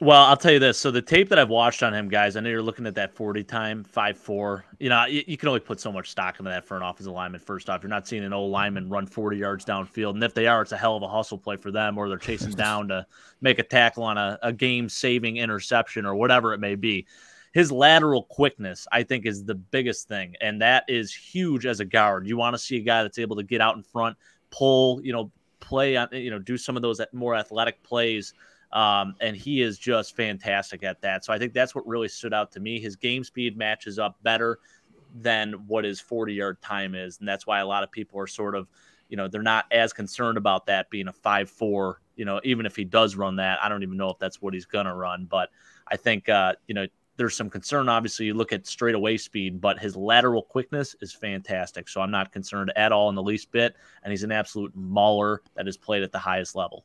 Well, I'll tell you this. So the tape that I've watched on him, guys, I know you're looking at that 40 time, 5-4. You know, you, you, can only put so much stock into that for an offensive lineman. First off, you're not seeing an old lineman run 40 yards downfield. And if they are, it's a hell of a hustle play for them, or they're chasing down to make a tackle on a, a game-saving interception or whatever it may be. His lateral quickness, I think, is the biggest thing. And that is huge as a guard. You want to see a guy that's able to get out in front, pull, you know, play on, you know, do some of those more athletic plays – um, and he is just fantastic at that. So I think that's what really stood out to me. His game speed matches up better than what his 40 yard time is. And that's why a lot of people are sort of, you know, they're not as concerned about that being a 5 4. You know, even if he does run that, I don't even know if that's what he's going to run. But I think, uh, you know, there's some concern. Obviously, you look at straightaway speed, but his lateral quickness is fantastic. So I'm not concerned at all in the least bit. And he's an absolute mauler that has played at the highest level.